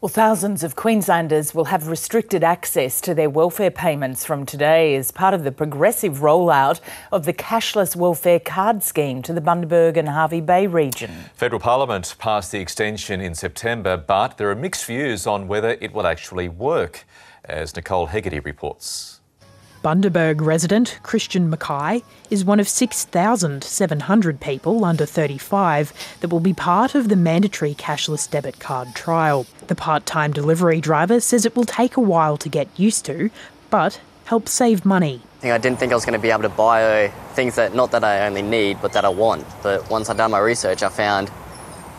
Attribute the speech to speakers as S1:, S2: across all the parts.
S1: Well, thousands of Queenslanders will have restricted access to their welfare payments from today as part of the progressive rollout of the cashless welfare card scheme to the Bundaberg and Hervey Bay region.
S2: Federal Parliament passed the extension in September, but there are mixed views on whether it will actually work, as Nicole Hegarty reports.
S3: Bundaberg resident Christian Mackay is one of 6,700 people under 35 that will be part of the mandatory cashless debit card trial. The part time delivery driver says it will take a while to get used to, but help save money.
S4: I didn't think I was going to be able to buy things that not that I only need, but that I want. But once I've done my research, I found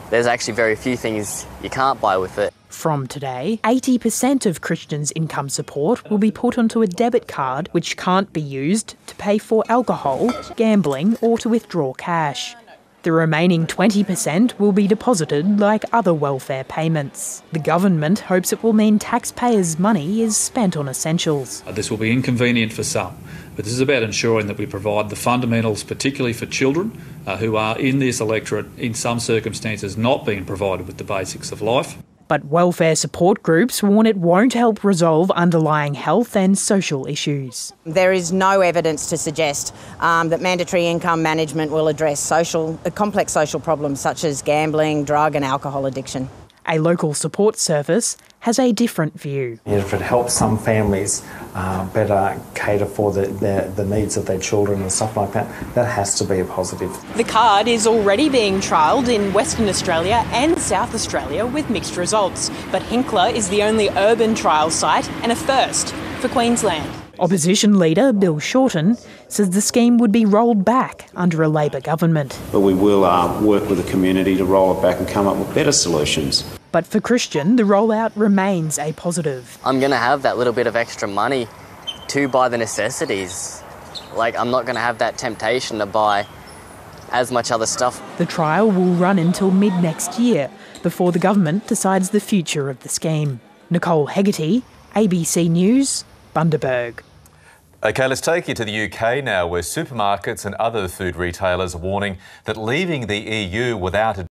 S4: there's actually very few things you can't buy with it.
S3: From today, 80% of Christian's income support will be put onto a debit card which can't be used to pay for alcohol, gambling, or to withdraw cash. The remaining 20% will be deposited like other welfare payments. The government hopes it will mean taxpayers' money is spent on essentials.
S5: Uh, this will be inconvenient for some, but this is about ensuring that we provide the fundamentals, particularly for children uh, who are in this electorate in some circumstances not being provided with the basics of life.
S3: But welfare support groups warn it won't help resolve underlying health and social issues.
S6: There is no evidence to suggest um, that mandatory income management will address social, uh, complex social problems such as gambling, drug, and alcohol addiction.
S3: A local support service has a different view.
S7: If it helps some families uh, better cater for the, the, the, needs of their children and stuff like that, that has to be a positive.
S3: The card is already being trialled in Western Australia and South Australia with mixed results, but Hinkler is the only urban trial site and a first for Queensland. Opposition leader Bill Shorten says the scheme would be rolled back under a Labor government.
S8: But we will uh, work with the community to roll it back and come up with better solutions.
S3: But for Christian, the rollout remains a positive.
S4: I'm going to have that little bit of extra money to buy the necessities. Like, I'm not going to have that temptation to buy as much other stuff.
S3: The trial will run until mid next year before the government decides the future of the scheme. Nicole Hegarty, ABC News, Bundaberg.
S2: Okay, let's take you to the UK now, where supermarkets and other food retailers are warning that leaving the EU without a